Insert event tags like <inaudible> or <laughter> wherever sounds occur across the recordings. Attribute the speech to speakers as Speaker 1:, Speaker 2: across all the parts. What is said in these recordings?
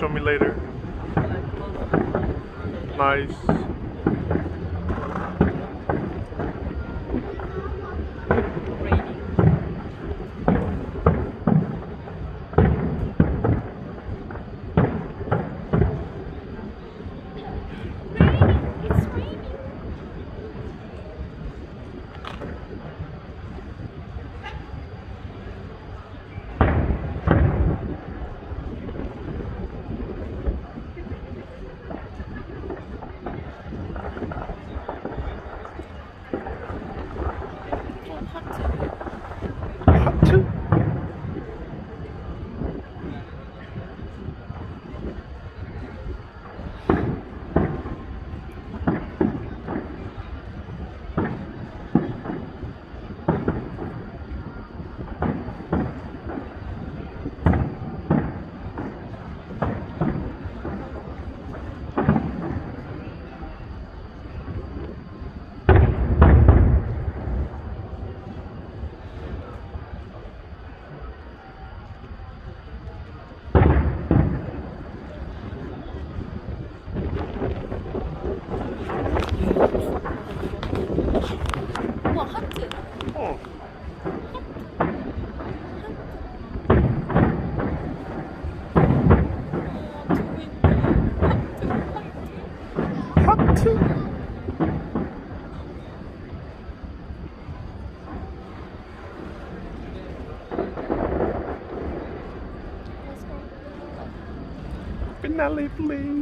Speaker 1: Show me later. Nice. Finale, please.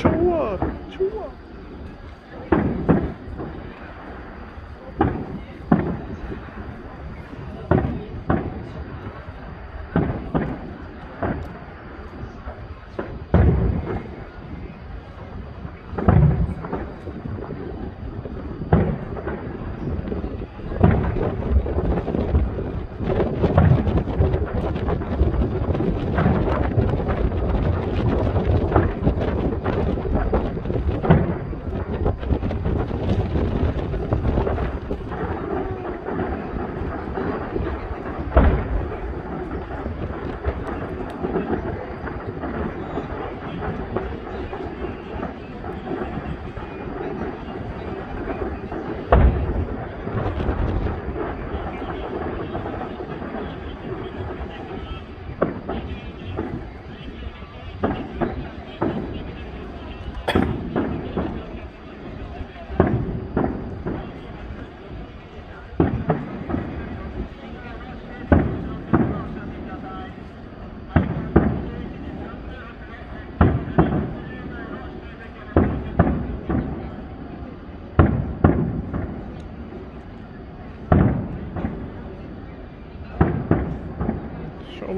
Speaker 1: 冲啊冲啊。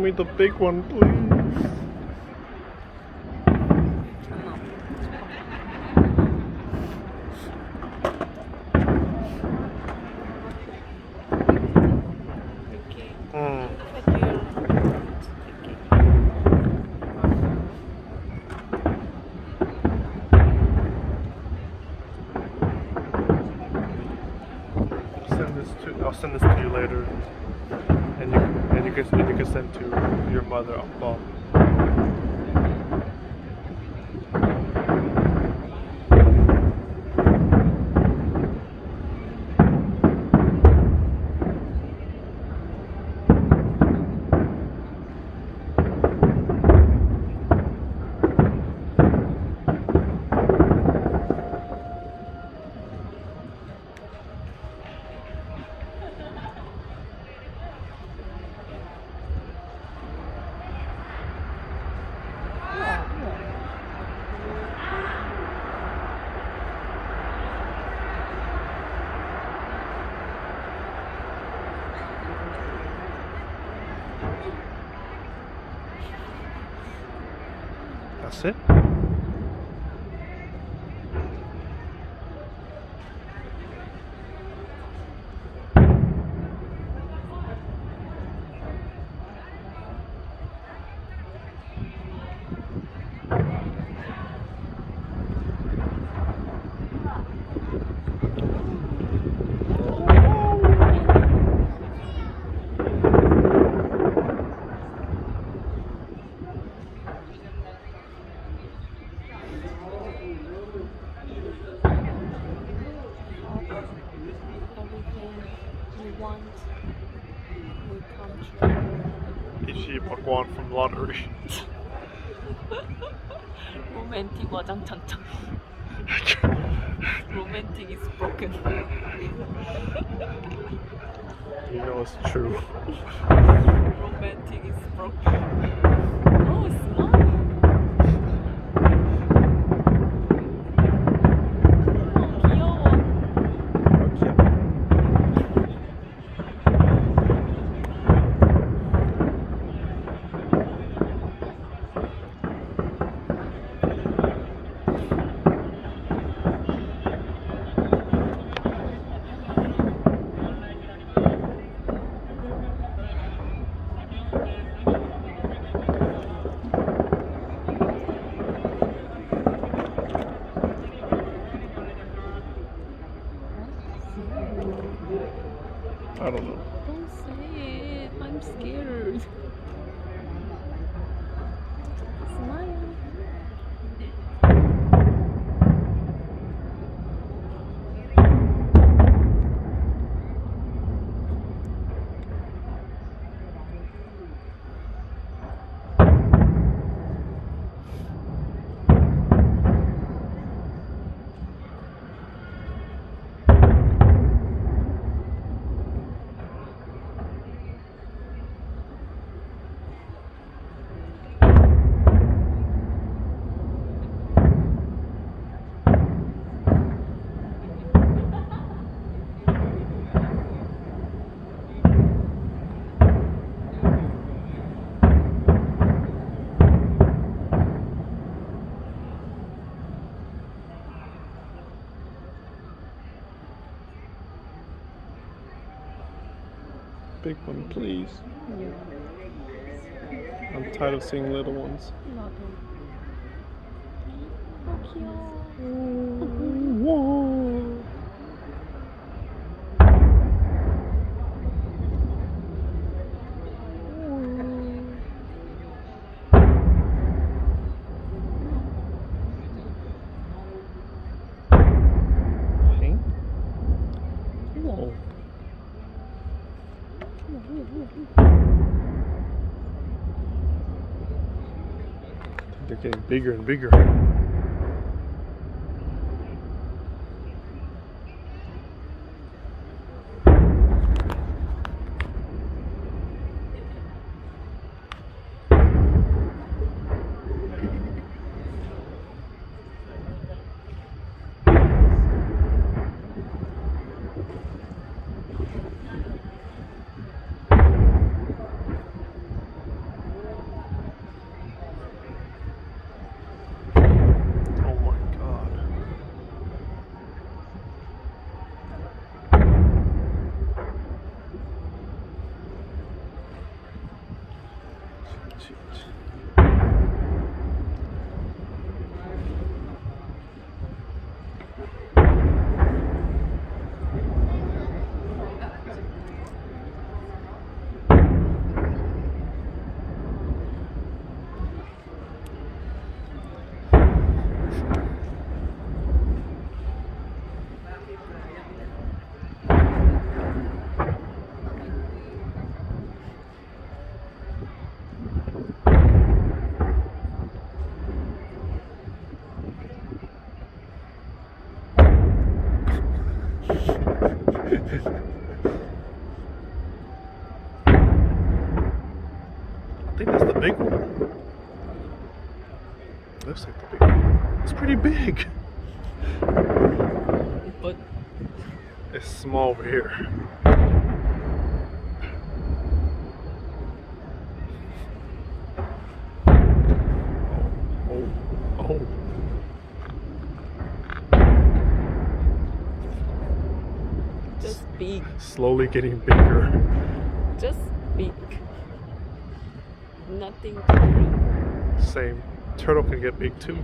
Speaker 1: me the big one, please. Hmm. I'll send this to you later send to your mother. Well,
Speaker 2: আছে was true. <laughs> Romantic is broken. Oh.
Speaker 1: big one, please.
Speaker 2: Yeah.
Speaker 1: I'm tired of seeing little ones.
Speaker 2: How
Speaker 1: cute. getting bigger and bigger. over here. Oh, oh,
Speaker 2: oh.
Speaker 1: Slowly getting bigger.
Speaker 2: Just beak. Nothing.
Speaker 1: Same. Turtle can get big too.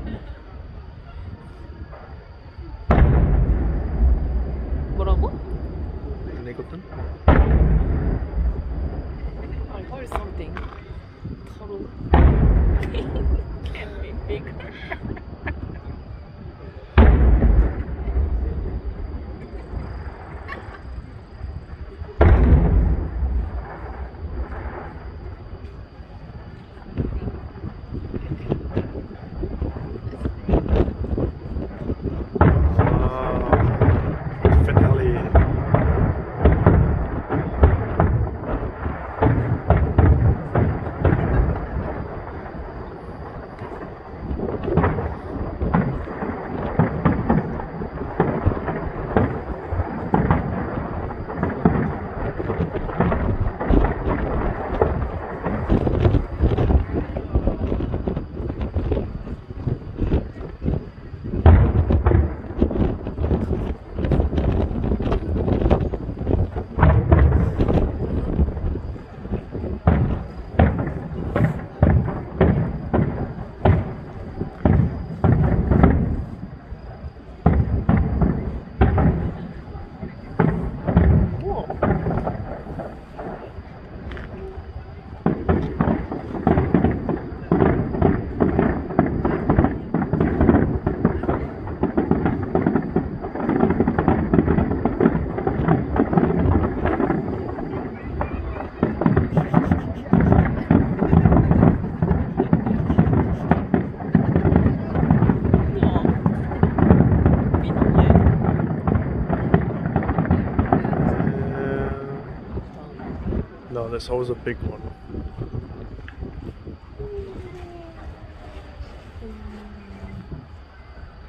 Speaker 1: No, this was a big one.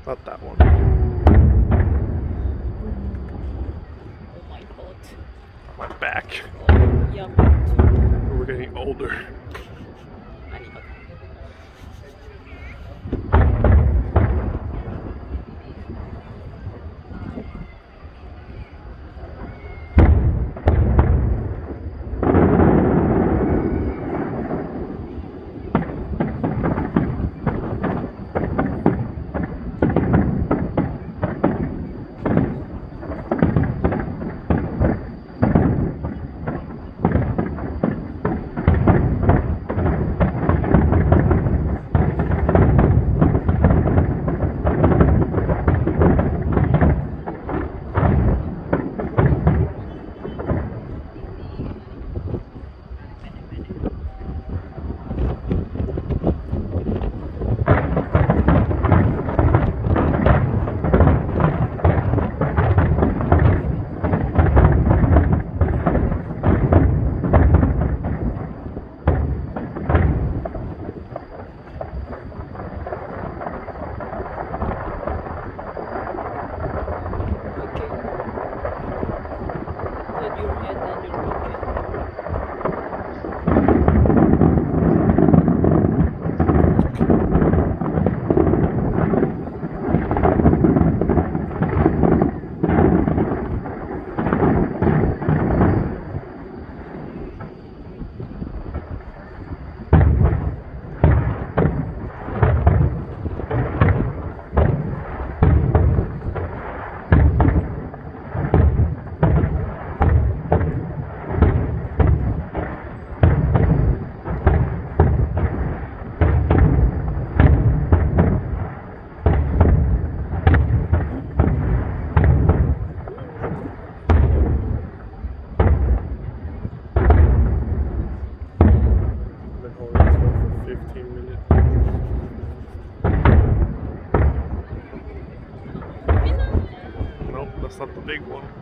Speaker 1: Not that one.
Speaker 2: Oh my god.
Speaker 1: My back.
Speaker 2: Yep.
Speaker 1: We're getting older. big one.